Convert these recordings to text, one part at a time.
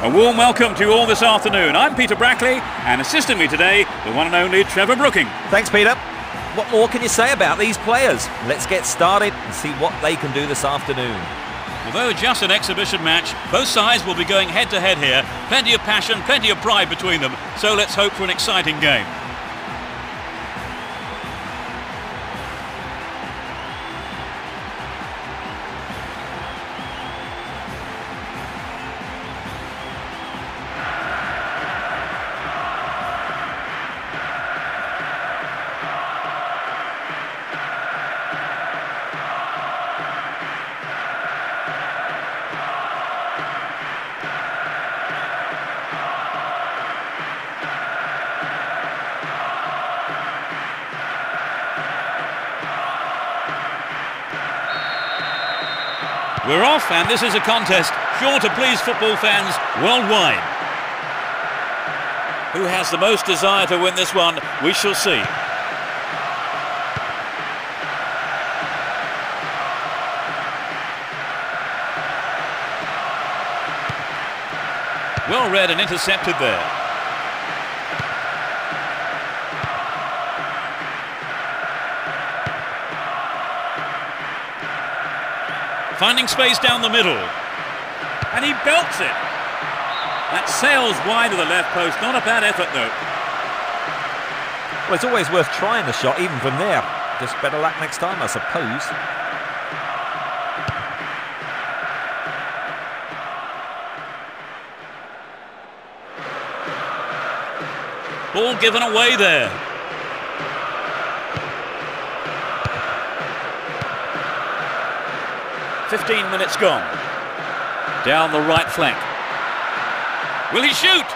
A warm welcome to you all this afternoon. I'm Peter Brackley, and assisting me today, the one and only Trevor Brooking. Thanks, Peter. What more can you say about these players? Let's get started and see what they can do this afternoon. Although just an exhibition match, both sides will be going head to head here. Plenty of passion, plenty of pride between them, so let's hope for an exciting game. We're off, and this is a contest sure to please football fans worldwide. Who has the most desire to win this one? We shall see. Well read and intercepted there. Finding space down the middle. And he belts it. That sails wide of the left post. Not a bad effort, though. Well, it's always worth trying the shot, even from there. Just better luck next time, I suppose. Ball given away there. Fifteen minutes gone. Down the right flank. Will he shoot?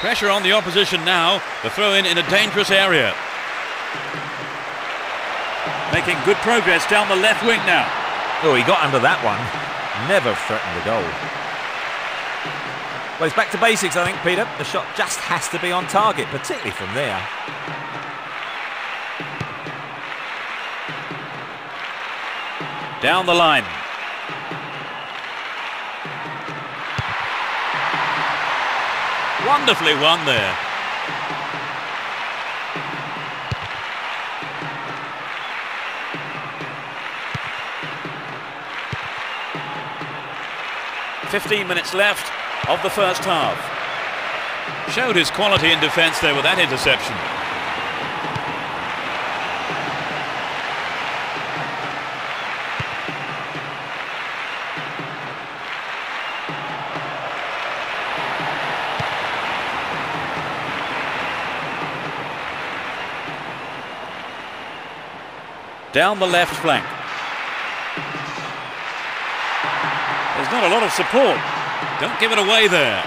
Pressure on the opposition now. The throw in in a dangerous area. Making good progress down the left wing now. Oh, he got under that one. Never threatened the goal. Well, it's back to basics, I think, Peter. The shot just has to be on target, particularly from there. Down the line. Wonderfully won there. Fifteen minutes left of the first half. Showed his quality in defence there with that interception. Down the left flank. There's not a lot of support. Don't give it away there.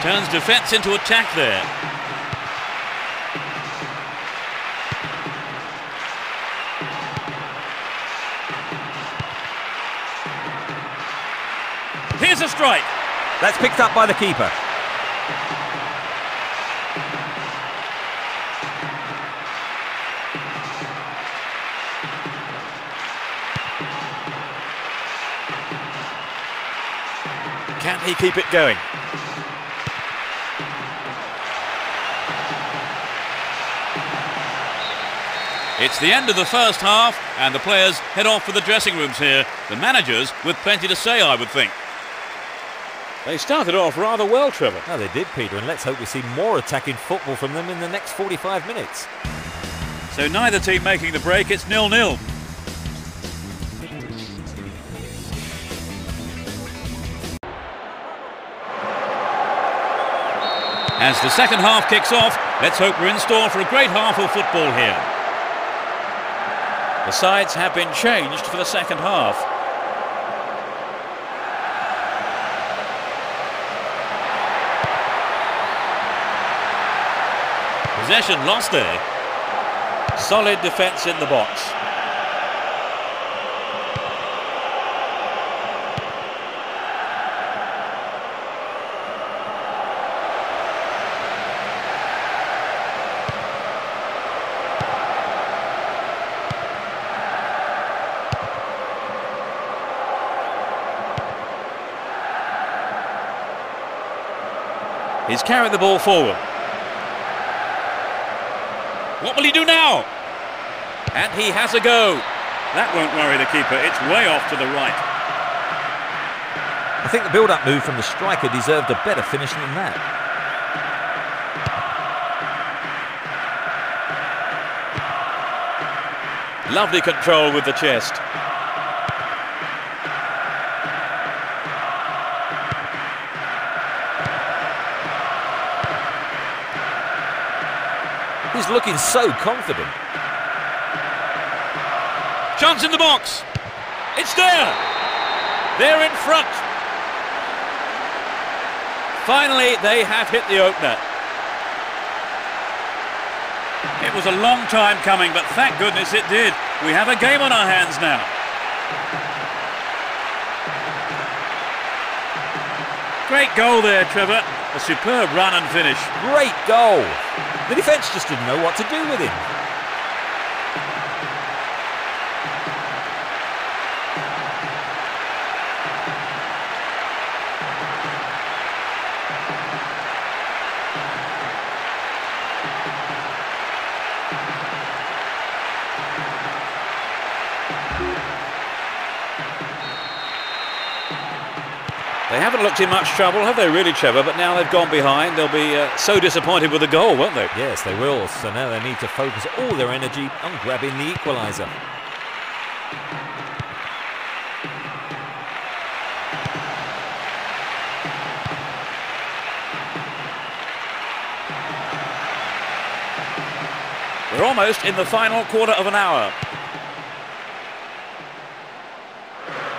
Turns defence into attack there. Here's a strike. That's picked up by the keeper. Can he keep it going? It's the end of the first half, and the players head off for the dressing rooms here. The managers with plenty to say, I would think. They started off rather well, Trevor. Oh, they did, Peter, and let's hope we see more attacking football from them in the next 45 minutes. So neither team making the break, it's nil-nil. As the second half kicks off, let's hope we're in store for a great half of football here. The sides have been changed for the second half. Possession lost there. Solid defence in the box. He's carried the ball forward. What will he do now? And he has a go. That won't worry the keeper. It's way off to the right. I think the build-up move from the striker deserved a better finish than that. Lovely control with the chest. He's looking so confident. Chance in the box. It's there. They're in front. Finally, they have hit the opener. It was a long time coming, but thank goodness it did. We have a game on our hands now. Great goal there, Trevor. A superb run and finish. Great goal. The defence just didn't know what to do with him. They haven't looked in much trouble, have they really, Trevor? But now they've gone behind. They'll be uh, so disappointed with the goal, won't they? Yes, they will. So now they need to focus all their energy on grabbing the equaliser. We're almost in the final quarter of an hour.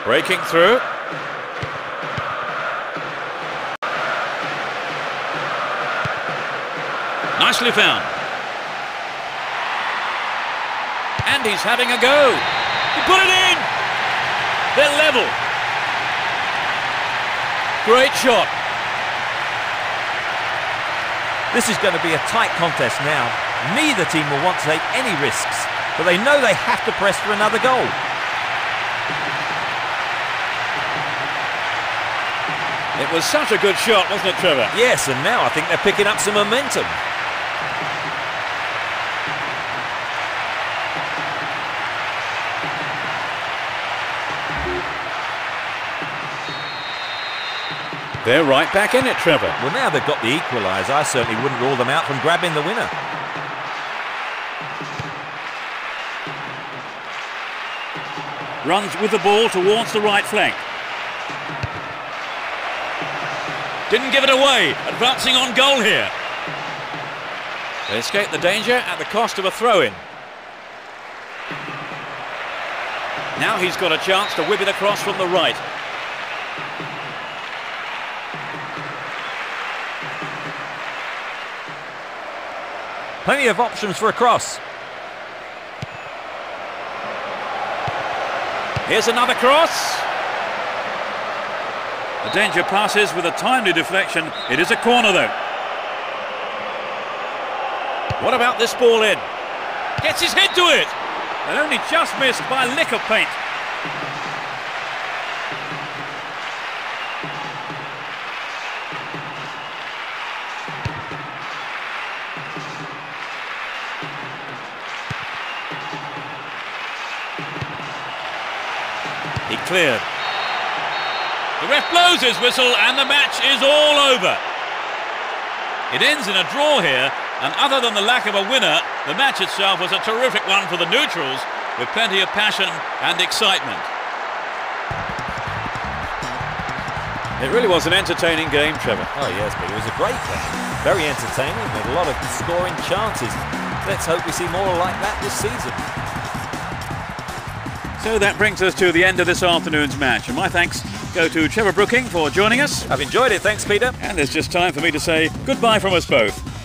Breaking through. Nicely found. And he's having a go. He put it in. They're level. Great shot. This is going to be a tight contest now. Neither team will want to take any risks, but they know they have to press for another goal. It was such a good shot, wasn't it, Trevor? Yes, and now I think they're picking up some momentum. They're right back in it, Trevor. Well, now they've got the equaliser, I certainly wouldn't rule them out from grabbing the winner. Runs with the ball towards the right flank. Didn't give it away. Advancing on goal here. They escape the danger at the cost of a throw-in. Now he's got a chance to whip it across from the right. Plenty of options for a cross. Here's another cross. The danger passes with a timely deflection. It is a corner though. What about this ball in? Gets his head to it. And only just missed by a lick of paint. He cleared. The ref blows his whistle and the match is all over. It ends in a draw here, and other than the lack of a winner, the match itself was a terrific one for the neutrals, with plenty of passion and excitement. It really was an entertaining game, Trevor. Oh yes, but it was a great game. Very entertaining with a lot of scoring chances. Let's hope we see more like that this season. So that brings us to the end of this afternoon's match, and my thanks go to Trevor Brooking for joining us. I've enjoyed it, thanks Peter. And it's just time for me to say goodbye from us both.